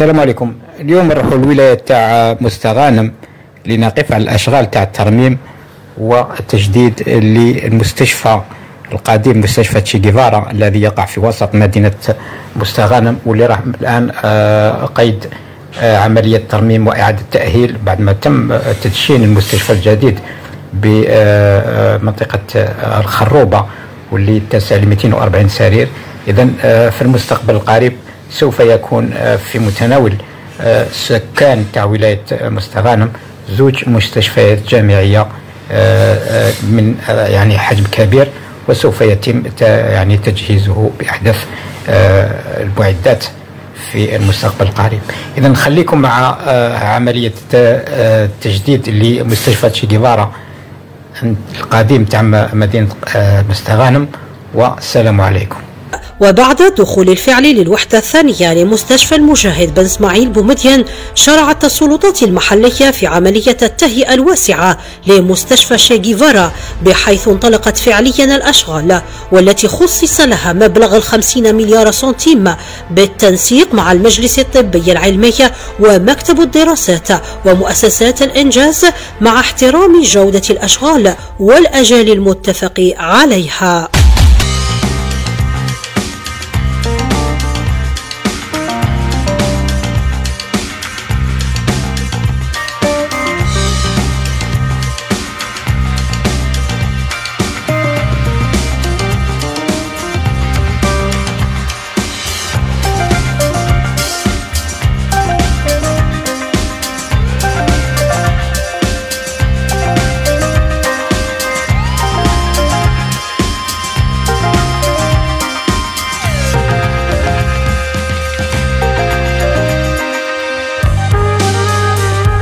السلام عليكم. اليوم نروحوا الولاية تاع مستغانم لنقف على الأشغال تاع الترميم والتجديد للمستشفى القديم مستشفى تشي جيفارا الذي يقع في وسط مدينة مستغانم واللي راح الآن آه، قيد آه، عملية ترميم وإعادة تأهيل بعد ما تم تدشين المستشفى الجديد بمنطقه آه، الخروبة واللي تسع ل 240 سرير. اذا في المستقبل القريب سوف يكون آه، في متناول آه، سكان تاع ولايه مستغانم زوج مستشفيات جامعية آه، من يعني حجم كبير وسوف يتم يعني تجهيزه بأحدث المعدات في المستقبل القريب. اذا نخليكم مع عملية التجديد لمستشفى شيغيفارا القديم تاع مدينة مستغانم والسلام عليكم. وبعد دخول الفعل للوحدة الثانية لمستشفى المجاهد بن إسماعيل بومدين شرعت السلطات المحلية في عملية التهيئة الواسعة لمستشفى شيغيفارا بحيث انطلقت فعليا الأشغال والتي خصص لها مبلغ الخمسين مليار سنتيم بالتنسيق مع المجلس الطبي العلمي ومكتب الدراسات ومؤسسات الإنجاز مع احترام جودة الأشغال والأجال المتفق عليها.